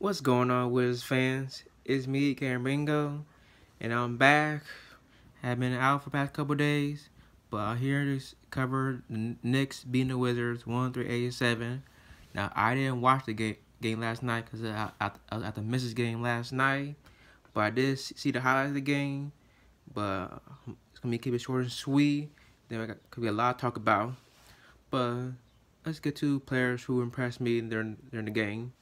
What's going on, Wizards fans? It's me, Cameron Mingo, and I'm back. I've been out for the past couple days, but I'm here to cover the Knicks beating the Wizards 1-3-87. Now, I didn't watch the game, game last night because I, I, I, was at the Mystics game last night, but I did see the highlights of the game. But um, it's gonna be keep it short and sweet. There could be a lot to talk about, but let's get to players who impressed me during during the game.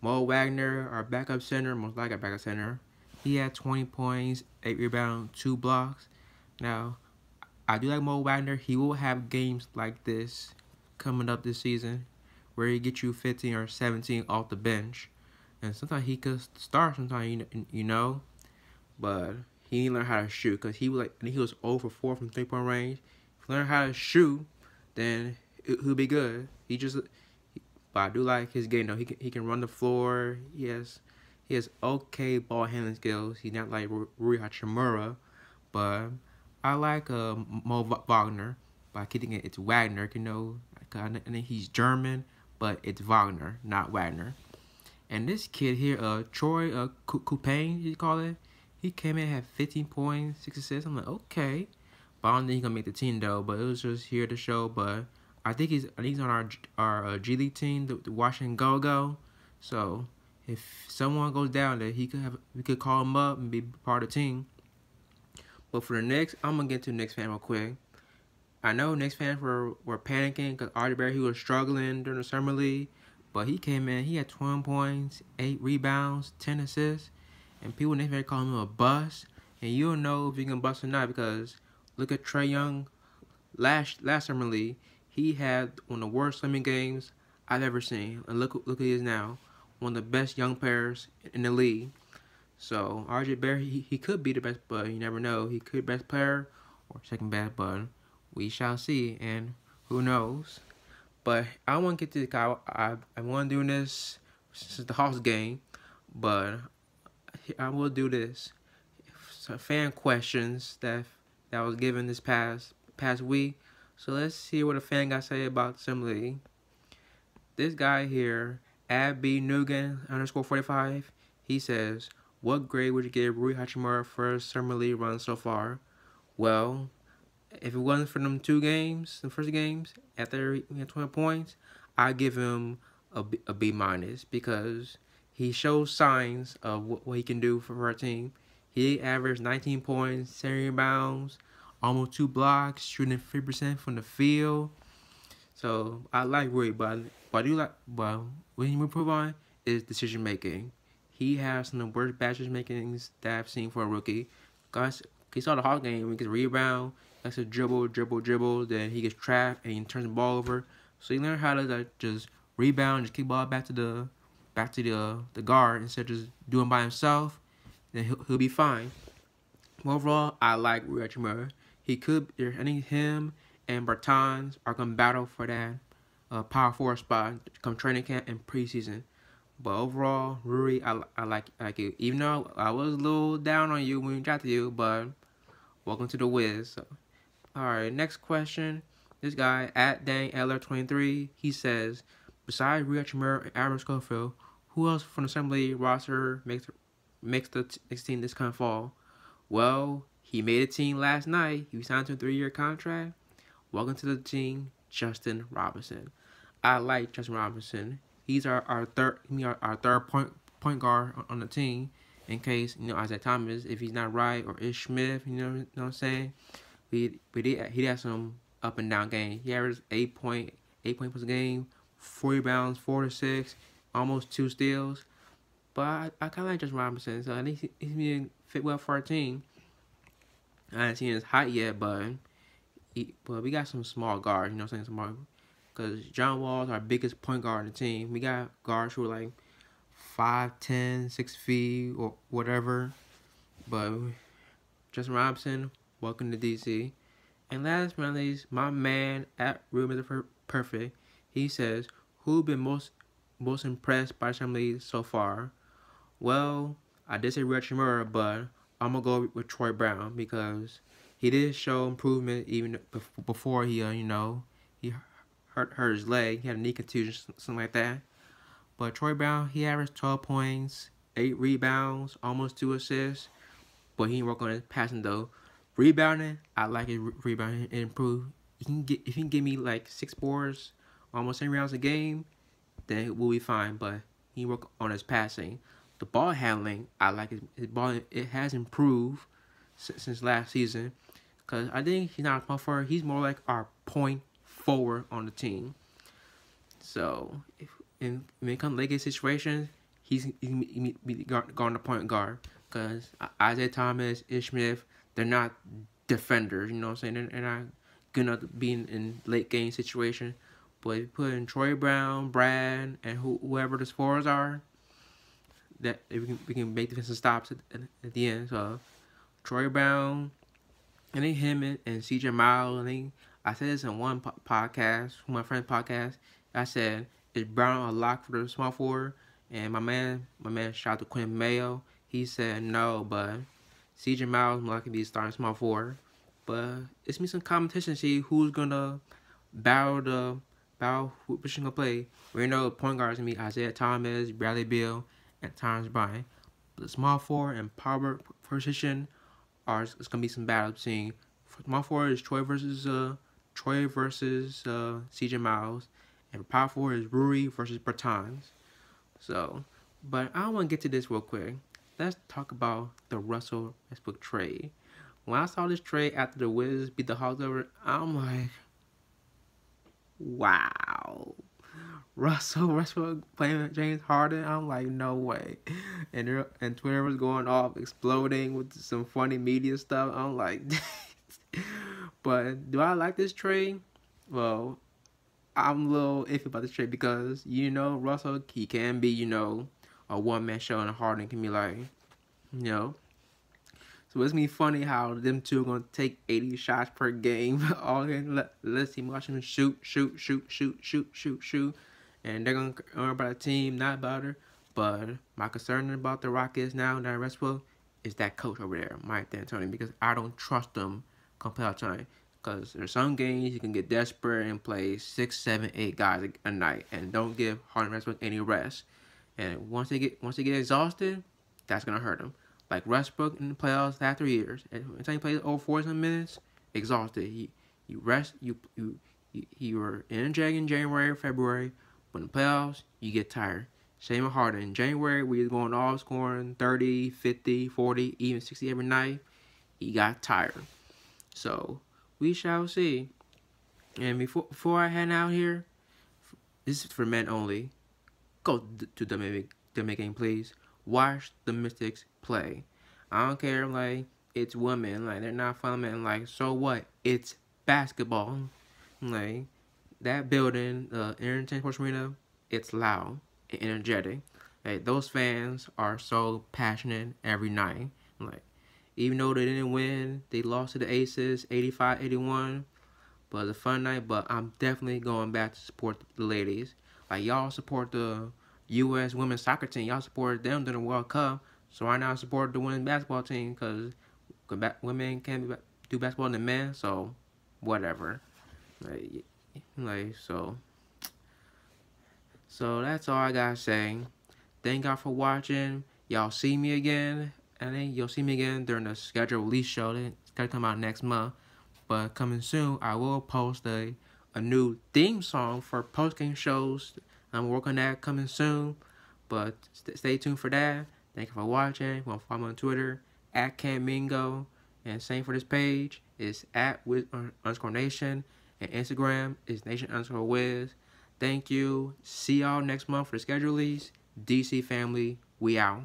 Mo Wagner, our backup center, most likely backup center, he had 20 points, 8 rebounds, 2 blocks. Now, I do like Mo Wagner. He will have games like this coming up this season where he gets you 15 or 17 off the bench. And sometimes he could start, sometimes, you, know. But he learn how to shoot because he was like he was oh over 4 from three-point range. If he learned how to shoot, then he'll be good. He just but I do like his game though. He can he can run the floor. He has he has okay ball handling skills. He's not like Rui Hachimura, but I like uh, Mo Wagner. By keeping it, it's Wagner. You know, and then he's German, but it's Wagner, not Wagner. And this kid here, uh, Troy uh, Caupain, you call it. He came in had 15 points, 6 assists. I'm like, okay. But I don't think he's gonna make the team though. But it was just here to show. But I think he's I think he's on our our uh, G League team, the, the Washington Go Go. So if someone goes down there, he could have we could call him up and be part of the team. But for the Knicks, I'm gonna get to the Knicks fan real quick. I know Knicks fans were were panicking because RJ Barrett he was struggling during the summer league, but he came in. He had 20 points, eight rebounds, 10 assists, and people Knicks fans call him a bust. And you'll know if he can bust or not because look at Trae Young last last summer league he had one of the worst swimming games I've ever seen. And look, look who he is now. One of the best young players in the league. So RJ Barrett, he, he could be the best, but you never know. He could be best player or second best, but we shall see. And who knows? But I want to get to the I, I, I want to do this since the Hawks game, but I will do this. Some fan questions that that was given this past past week. So let's see what a fan got to say about Assembly. This guy here, Abby Nugan underscore 45, he says, What grade would you give Rui Hachimura for Summer run so far? Well, if it wasn't for them two games, the first games, after he had 20 points, I'd give him a B, a B minus because he shows signs of what, what he can do for our team. He averaged 19 points, 7 rebounds, almost two blocks, shooting 50% from the field. So I like Rui, but but I do like but what he improve on is decision making. He has some of the worst decision makings that I've seen for a rookie. Guys, he saw the Hawk game, he gets rebound, likes a dribble, dribble, dribble, then he gets trapped and he turns the ball over. So he learned how to like, just rebound, just kick ball back to the back to the the guard instead of just doing by himself. Then he'll, he'll be fine. Overall, I like Rui Hachimura he could. I think him and Bertans are gonna battle for that uh, power four spot come training camp and preseason. But overall, Rui, I, I like I like you. Even though I was a little down on you when we got to you, but welcome to the Wiz. So, all right, next question. This guy at Dang LR23, he says, besides Rui Hachimura and Admiral Schofield, who else from the assembly roster makes makes the team this kind of fall? Well, he made a team last night. He signed to a three-year contract. Welcome to the team, Justin Robinson. I like Justin Robinson. He's our, our third our, our third point point guard on, the team. In case you know Isaiah Thomas, if he's not right, or Ish Smith, you know, you know what I'm saying. He but he he had some up and down game. He averaged eight point eight point per game, four rebounds, four to six, almost two steals. But I, I kind of like Justin Robinson, so I think he, he's being fit well for our team. I haven't seen his height yet, but he, but we got some small guards. You know, what I'm saying small because John Wall's our biggest point guard in the team. We got guards who are like 5'10", 6 feet or whatever. But Justin Robinson, welcome to DC. And last but not least, my man at Ruben is Perfect, he says, who been most most impressed by leagues so far? Well, I did say Rich Murray, but I'm gonna go with Troy Brown because he did show improvement even before he, uh, you know, he hurt hurt his leg. He had a knee contusion, something like that. But Troy Brown, he averaged 12 points, 8 rebounds, almost 2 assists. But he didn't work on his passing though. Rebounding, I like it rebounding and improve. He can get if he can give me like six boards, almost 10 rounds a game, then we'll be fine. But he work on his passing. The ball handling, I like his, his ball. It has improved since, since last season. Cause I think he's not a small forward. He's more like our point forward on the team. So if in when it comes to late game situations, he's he, he, he going to point guard. Cause Isaiah Thomas, Ish Smith, they're not defenders. You know what I'm saying? They're, they're not gonna be in, in late game situation. But if you put in Troy Brown, Brad, and who, whoever the scores are, that we can we can make defensive stops at, at, the end. So Troy Brown, and then him and, and CJ Miles. I think I said this in one po podcast, my friend's podcast. I said, "Is Brown a lock for the small forward?" And my man, my man, shout out to Quinn Mayo. He said no, but CJ Miles more likely be starting small forward. But it's me some competition. See who's gonna battle the battle who gonna play. We know point guards be Isaiah Thomas, Bradley Beal, Thomas Bryant. But the small four and power position are it's gonna be some battle between small four is Troy versus uh Troy versus uh CJ Miles, and power four is Rui versus Bertans. So, but I want to get to this real quick. Let's talk about the Russell Westbrook trade. When I saw this trade after the Wizards beat the Hawks over, I'm like, wow. Russell Westbrook playing James Harden. I'm like, no way. And and Twitter was going off, exploding with some funny media stuff. I'm like, but do I like this trade? Well, I'm a little iffy about this trade because you know Russell he can be you know a one man show and Harden can be like, you know. So it's gonna be funny how them two are gonna take 80 shots per game. All let let's see them shoot, shoot, shoot, shoot, shoot, shoot, shoot and they're gonna earn about a team, not about her. But my concern about the Rockets now, that Westbrook, is that coach over there, Mike D'Antoni, because I don't trust them completely time. Because there's some games you can get desperate and play six, seven, eight guys a, night, and don't give Harden Westbrook any rest. And once they get once they get exhausted, that's gonna hurt them. Like Westbrook in the playoffs last three years, and until he plays over 40 minutes, exhausted. He you rest you you you, you were in January, February, in the playoffs, you get tired. Same with Harden. In January, we was going all scoring 30, 50, 40, even 60 every night. He got tired. So, we shall see. And before before I head out here, this is for men only. Go to the Dominican, please. Watch the Mystics play. I don't care, like, it's women. Like, they're not fun men. Like, so what? It's basketball. Like, that building, the uh, Arlington Sports Arena, it's loud and energetic. Like those fans are so passionate every night. Like even though they didn't win, they lost to the Aces 85-81. But it's a fun night, but I'm definitely going back to support the ladies. Like y'all support the US women's soccer team. Y'all support them during the World Cup. So I now support the women's basketball team because women can't do basketball than men. So whatever. Like, like so so that's all I gotta say. Thank y'all for watching. Y'all see me again. And then you'll see me again during the scheduled release show. It's gonna come out next month. But coming soon, I will post a, a new theme song for post-game shows. I'm working on that coming soon. But st stay tuned for that. Thank you for watching. You want to follow me on Twitter at Camingo. And same for this page. It's at with uh, underscore nation. And Instagram is nation underscore wiz. Thank you. See y'all next month for the schedule release. DC family, we out.